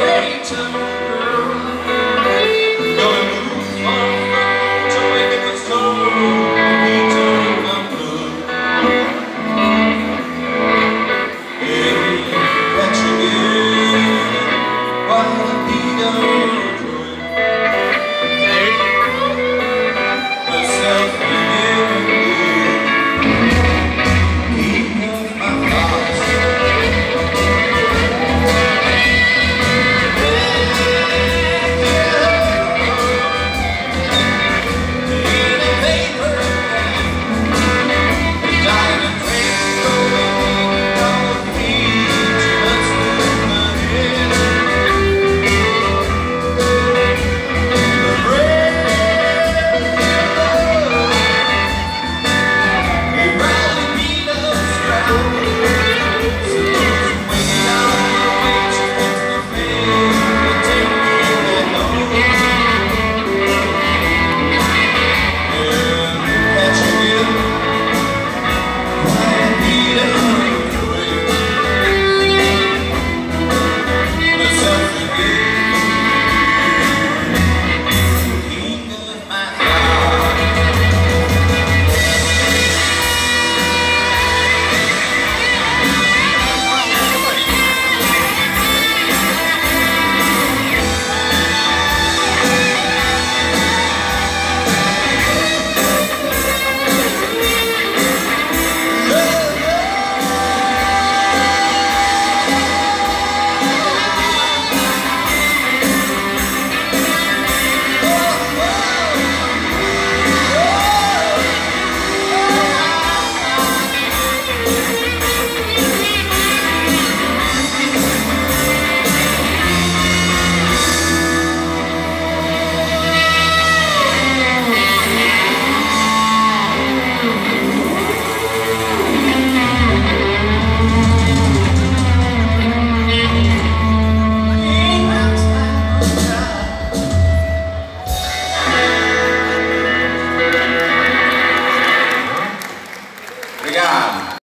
ready to Deus.